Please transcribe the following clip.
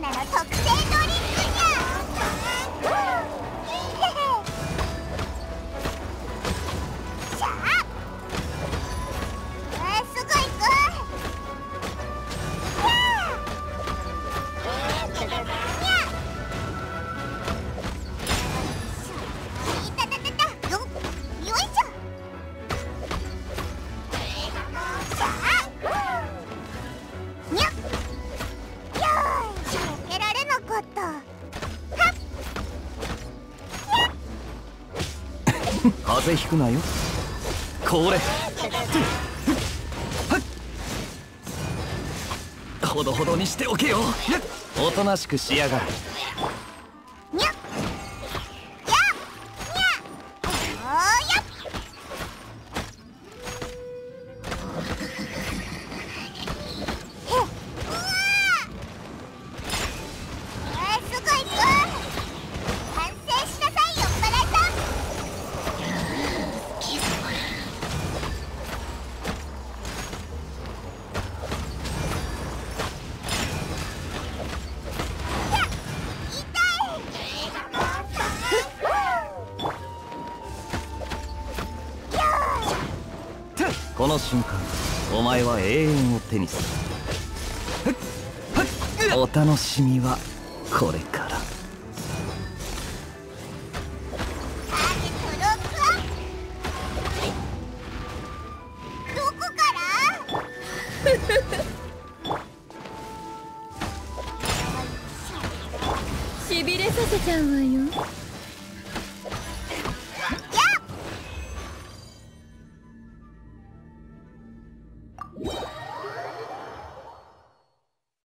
なナの特性と風邪ひくなよ。これ。ほどほどにしておけよ。おとなしくしやがれこの瞬間お前は永遠を手にする。お楽しみはこれから。どこからしびれさせちゃうわよ。you